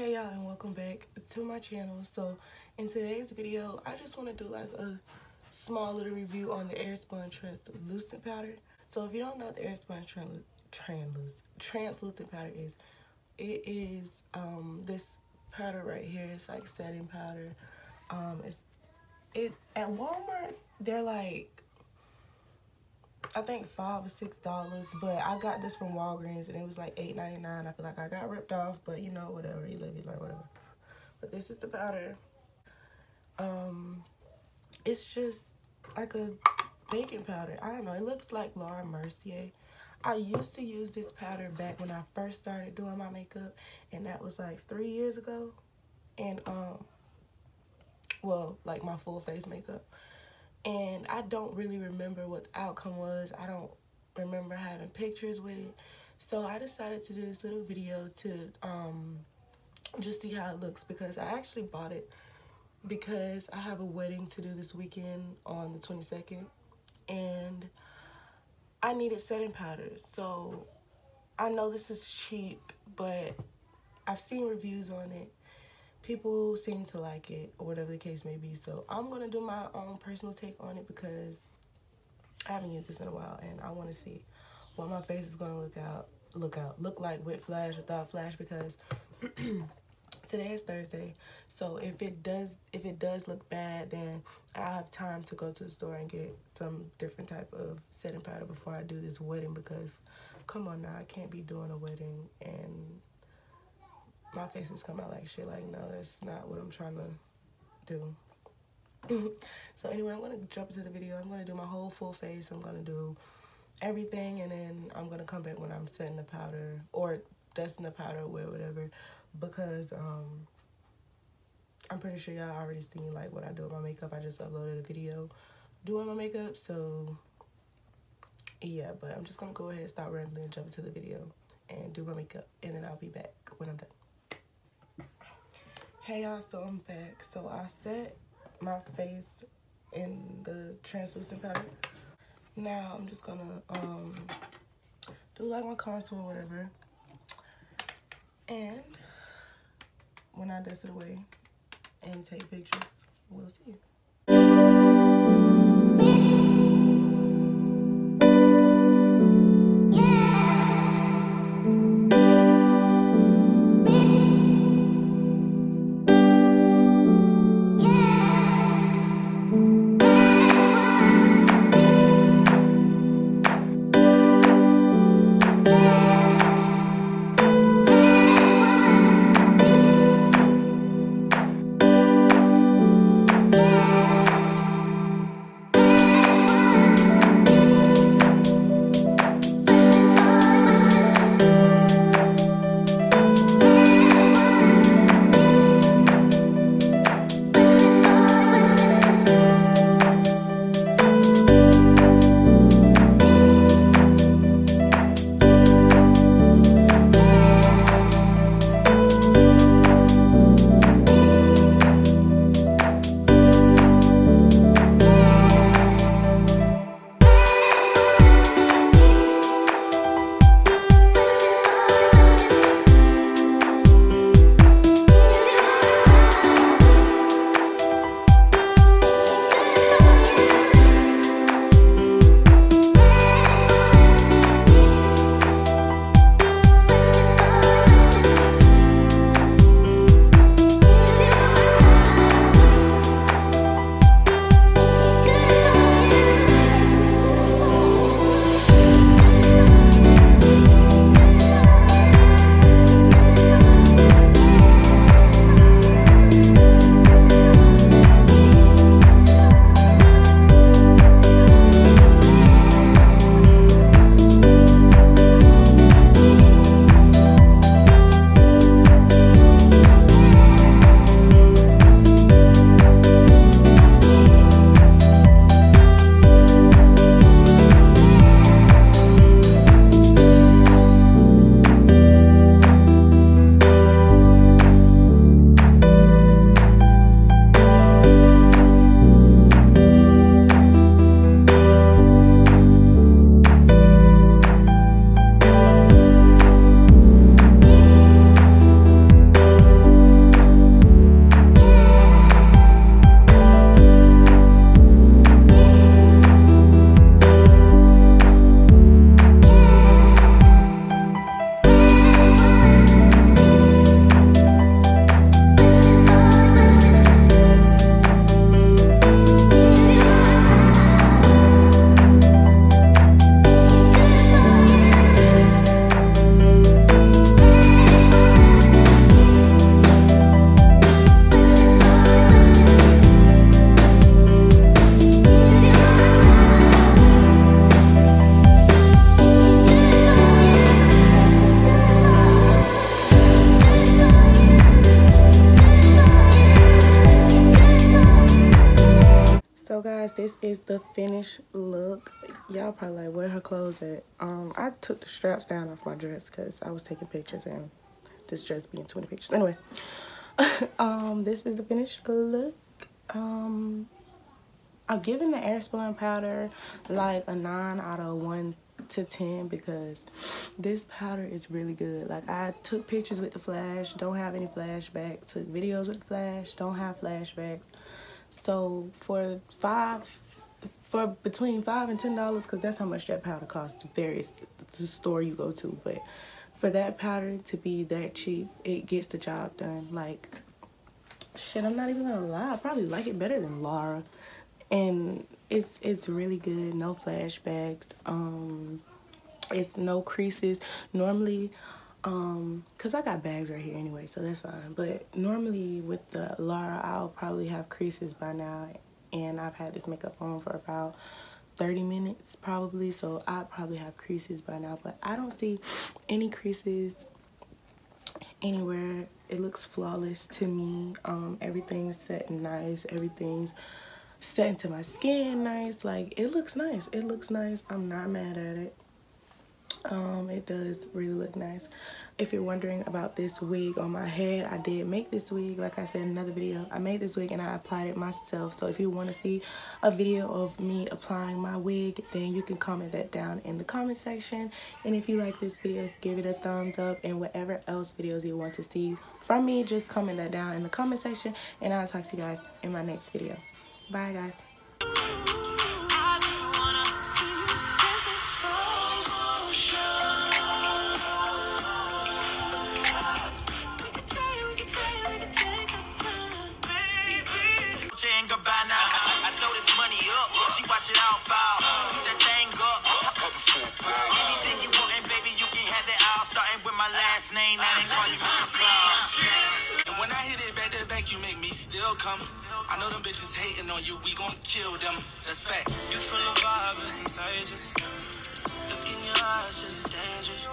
hey y'all and welcome back to my channel. So in today's video i just want to do like a small little review on the airspun translucent powder. So if you don't know what the airspun trans trans translucent powder is it is um this powder right here. It's like setting powder. Um it's it at walmart they're like I think five or six dollars, but I got this from Walgreens and it was like eight ninety nine. I feel like I got ripped off, but you know, whatever. You live, you learn, whatever. But this is the powder. Um, it's just like a baking powder. I don't know. It looks like Laura Mercier. I used to use this powder back when I first started doing my makeup, and that was like three years ago. And um, well, like my full face makeup and I don't really remember what the outcome was. I don't remember having pictures with it. So I decided to do this little video to um, just see how it looks because I actually bought it because I have a wedding to do this weekend on the 22nd and I needed setting powders. So I know this is cheap, but I've seen reviews on it people seem to like it or whatever the case may be. So I'm going to do my own personal take on it because I haven't used this in a while and I want to see what my face is going to look out look out look like with flash without flash because today is Thursday. So if it does if it does look bad then I have time to go to the store and get some different type of setting powder before I do this wedding because come on now I can't be doing a wedding and my face has come out like shit. Like, no, that's not what I'm trying to do. so anyway, I'm going to jump into the video. I'm going to do my whole full face. I'm going to do everything. And then I'm going to come back when I'm setting the powder or dusting the powder away whatever. Because um, I'm pretty sure y'all already seen like what I do with my makeup. I just uploaded a video doing my makeup. So yeah, but I'm just going to go ahead and stop rambling and jump into the video and do my makeup. And then I'll be back when I'm done. Hey y'all, so I'm back. So I set my face in the translucent powder. Now I'm just gonna um do like my contour or whatever. And when I dust it away and take pictures, we'll see. This is the finished look. Y'all probably like, where her clothes at? Um, I took the straps down off my dress because I was taking pictures and this dress being 20 pictures. Anyway, um, this is the finished look. Um, I'm giving the airspun powder like a 9 out of 1 to 10 because this powder is really good. Like I took pictures with the flash, don't have any flashbacks Took videos with the flash, don't have flashbacks. So for five, for between five and ten dollars, because that's how much that powder costs. Various the store you go to, but for that powder to be that cheap, it gets the job done. Like shit, I'm not even gonna lie. I probably like it better than Laura, and it's it's really good. No flashbacks. Um, it's no creases. Normally um because i got bags right here anyway so that's fine. But normally with the Laura i'll probably have creases by now and i've had this makeup on for about 30 minutes probably so i probably have creases by now. But i don't see any creases anywhere. It looks flawless to me. Um everything's set nice. Everything's set into my skin nice. Like it looks nice. It looks nice. I'm not mad at it um it does really look nice. If you're wondering about this wig on my head i did make this wig. Like i said in another video i made this wig and i applied it myself. So if you want to see a video of me applying my wig then you can comment that down in the comment section. And if you like this video give it a thumbs up and whatever else videos you want to see from me just comment that down in the comment section. And i'll talk to you guys in my next video. Bye guys watch it all fall. Keep that thing up. Anything you want, and baby, you can have it all. Starting with my last name, I ain't call you Mr. Claus. And when I hit it back to back, you make me still come. I know them bitches hating on you, we gon' kill them. That's fact. You feel the vibe is contagious. Look in your eyes, shit is dangerous.